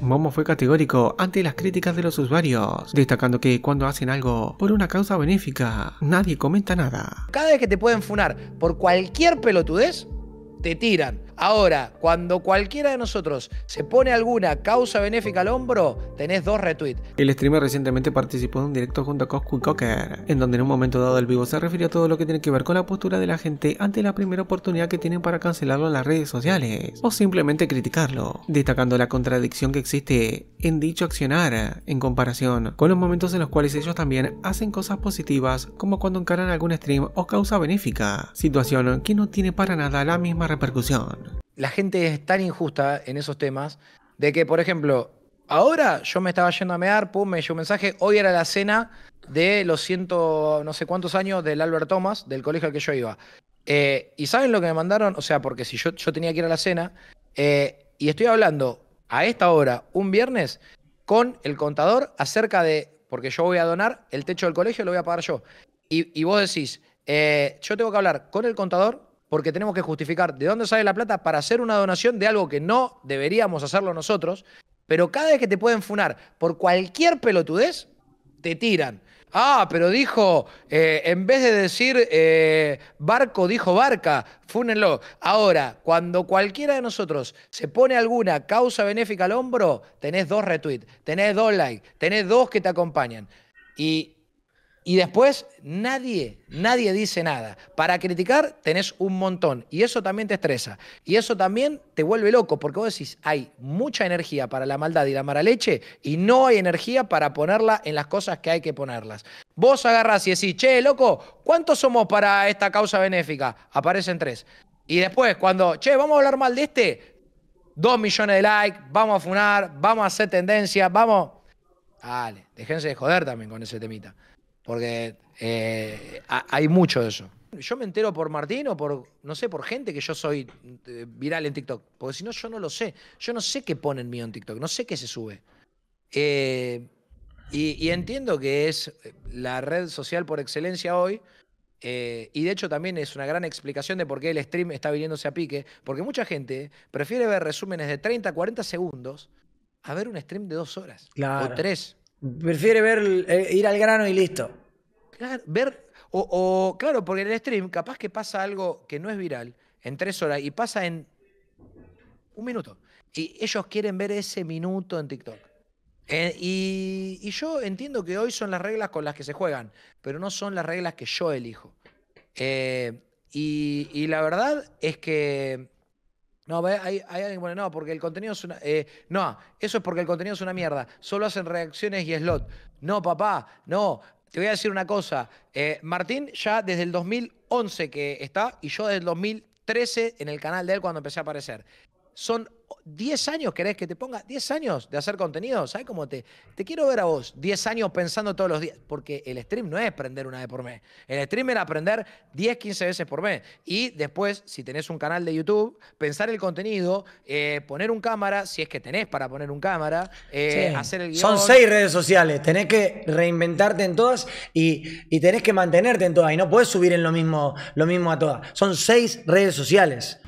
Momo fue categórico ante las críticas de los usuarios, destacando que cuando hacen algo por una causa benéfica, nadie comenta nada. Cada vez que te pueden funar por cualquier pelotudez, te tiran. Ahora, cuando cualquiera de nosotros se pone alguna causa benéfica al hombro, tenés dos retweets. El streamer recientemente participó en un directo junto a Coscu Cocker, en donde en un momento dado el vivo se refirió a todo lo que tiene que ver con la postura de la gente ante la primera oportunidad que tienen para cancelarlo en las redes sociales, o simplemente criticarlo, destacando la contradicción que existe en dicho accionar en comparación con los momentos en los cuales ellos también hacen cosas positivas, como cuando encaran algún stream o causa benéfica, situación que no tiene para nada la misma repercusión la gente es tan injusta en esos temas de que, por ejemplo, ahora yo me estaba yendo a mear, pum, me llegó un mensaje, hoy era la cena de los ciento no sé cuántos años del Albert Thomas, del colegio al que yo iba. Eh, ¿Y saben lo que me mandaron? O sea, porque si yo, yo tenía que ir a la cena, eh, y estoy hablando a esta hora, un viernes, con el contador acerca de, porque yo voy a donar el techo del colegio, lo voy a pagar yo. Y, vos decís, eh, yo tengo que hablar con el contador porque tenemos que justificar de dónde sale la plata para hacer una donación de algo que no deberíamos hacerlo nosotros, pero cada vez que te pueden funar por cualquier pelotudez, te tiran. Ah, pero dijo, eh, en vez de decir eh, barco, dijo barca, fúnenlo. Ahora, cuando cualquiera de nosotros se pone alguna causa benéfica al hombro, tenés dos retweets, tenés dos likes, tenés dos que te acompañan. Y y después nadie, nadie dice nada. Para criticar tenés un montón y eso también te estresa. Y eso también te vuelve loco porque vos decís, hay mucha energía para la maldad y la mala leche y no hay energía para ponerla en las cosas que hay que ponerlas. Vos agarrás y decís, che, loco, ¿cuántos somos para esta causa benéfica? Aparecen tres. Y después, cuando, che, vamos a hablar mal de este, dos millones de likes, vamos a funar, vamos a hacer tendencia, vamos... Dale, déjense de joder también con ese temita porque eh, hay mucho de eso. Yo me entero por Martín o por, no sé, por gente que yo soy eh, viral en TikTok. Porque si no, yo no lo sé. Yo no sé qué ponen mío en TikTok. No sé qué se sube. Eh, y, entiendo que es la red social por excelencia hoy. y de hecho también es una gran explicación de por qué el stream está viniéndose a pique. Porque mucha gente prefiere ver resúmenes de 30, 40 segundos a ver un stream de dos horas. O tres. Prefiere ver, ir al grano y listo ver, o, claro, porque en el stream capaz que pasa algo que no es viral en tres horas y pasa en un minuto. Y ellos quieren ver ese minuto en TikTok. Eh, y, yo entiendo que hoy son las reglas con las que se juegan, pero no son las reglas que yo elijo. Eh, y, la verdad es que. No, hay, alguien que pone, no, porque el contenido es una. Eh, no, eso es porque el contenido es una mierda. Solo hacen reacciones y slot. No, papá, no. Te voy a decir una cosa. Eh, Martín ya desde el 2011 que está y yo desde el 2013 en el canal de él cuando empecé a aparecer. Son 10 años, ¿querés que te ponga? 10 años de hacer contenido. ¿Sabes cómo te, te quiero ver a vos? 10 años pensando todos los días. Porque el stream no es prender una vez por mes. El stream era aprender 10, 15 veces por mes. Y después, si tenés un canal de YouTube, pensar el contenido, eh, poner un cámara, si es que tenés para poner un cámara, eh, hacer el guion. Son seis redes sociales. Tenés que reinventarte en todas y, y tenés que mantenerte en todas. Y no puedes subir en lo mismo, lo mismo a todas. Son seis redes sociales.